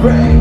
break.